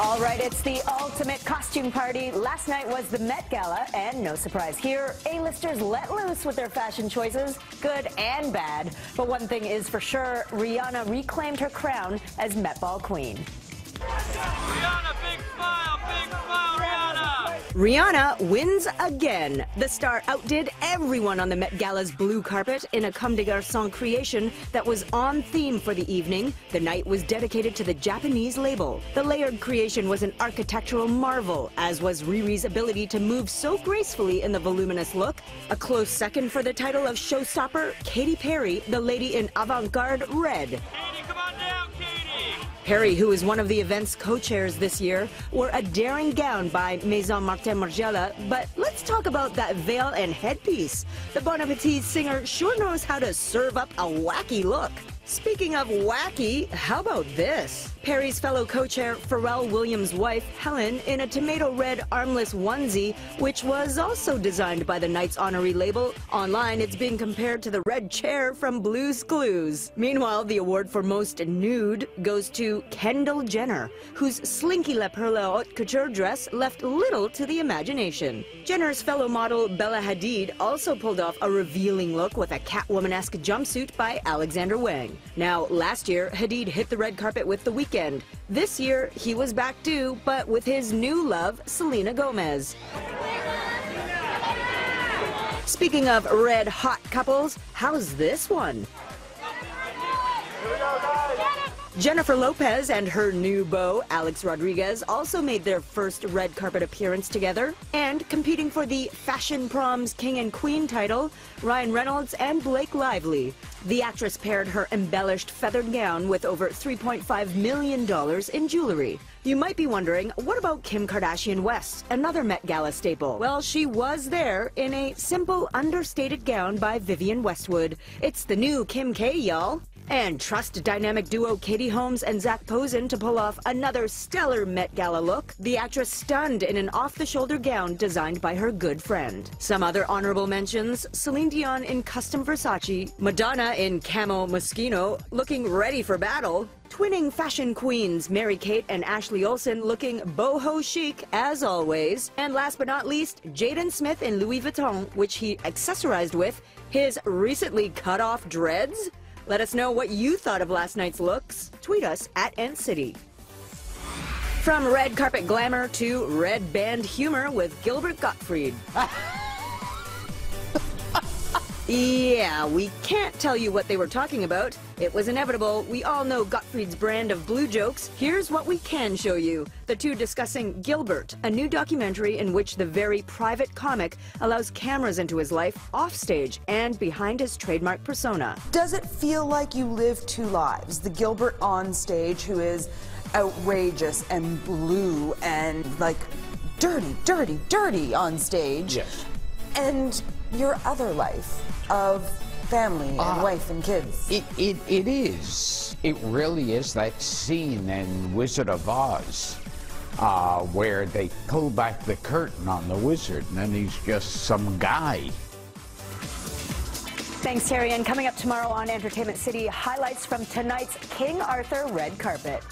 All right, it's the ultimate costume party. Last night was the Met Gala, and no surprise here, A-listers let loose with their fashion choices, good and bad. But one thing is for sure, Rihanna reclaimed her crown as Met Ball Queen. Rihanna, Rihanna! Wins again. The star outdid everyone on the Met Gala's blue carpet in a Comme des Garçons creation that was on theme for the evening. The night was dedicated to the Japanese label. The layered creation was an architectural marvel, as was Riri's ability to move so gracefully in the voluminous look. A close second for the title of showstopper, Katy Perry, the lady in avant-garde red. Katy, Perry, who is one of the event's co-chairs this year, wore a daring gown by Maison Martin Margiela, but let's talk about that veil and headpiece. The Bon Appetit singer sure knows how to serve up a wacky look. Speaking of wacky, how about this? Perry's fellow co-chair Pharrell Williams' wife, Helen, in a tomato red armless onesie, which was also designed by the night's honoree label. Online, it's being compared to the red chair from Blue's Clues. Meanwhile, the award for most nude goes to Kendall Jenner, whose slinky La Perla haute couture dress left little to the imagination. Jenner's fellow model Bella Hadid also pulled off a revealing look with a Catwoman-esque jumpsuit by Alexander Wang. Now, last year, Hadid hit the red carpet with The Weeknd. This year, he was back too, but with his new love, Selena Gomez. Speaking of red hot couples, how's this one? Jennifer Lopez and her new beau, Alex Rodriguez, also made their first red carpet appearance together. And competing for the Fashion Prom's King and Queen title, Ryan Reynolds and Blake Lively. The actress paired her embellished feathered gown with over $3.5 million in jewelry. You might be wondering, what about Kim Kardashian West, another Met Gala staple? Well, she was there in a simple, understated gown by Vivienne Westwood. It's the new Kim K, y'all. And trust dynamic duo Katie Holmes and Zac Posen to pull off another stellar Met Gala look. The actress stunned in an off-the-shoulder gown designed by her good friend. Some other honorable mentions, Celine Dion in custom Versace, Madonna in camo Moschino, looking ready for battle, Twinning fashion queens Mary-Kate and Ashley Olsen looking boho chic as always. And last but not least, Jaden Smith in Louis Vuitton, which he accessorized with his recently cut off dreads. Let us know what you thought of last night's looks. Tweet us at NCity. From red carpet glamour to red band humor with Gilbert Gottfried. yeah, we can't tell you what they were talking about. It was inevitable. We all know Gottfried's brand of blue jokes. Here's what we can show you. The two discussing Gilbert, a new documentary in which the very private comic allows cameras into his life offstage and behind his trademark persona. Does it feel like you live two lives? The Gilbert on stage who is outrageous and blue and like dirty, dirty, dirty on stage. Yes. And your other life of family and Ah. wife and kids. It, it, it is. It really is that scene in Wizard of Oz uh, where they pull back the curtain on the wizard and then he's just some guy. Thanks, Terry. And coming up tomorrow on Entertainment City, highlights from tonight's King Arthur red carpet.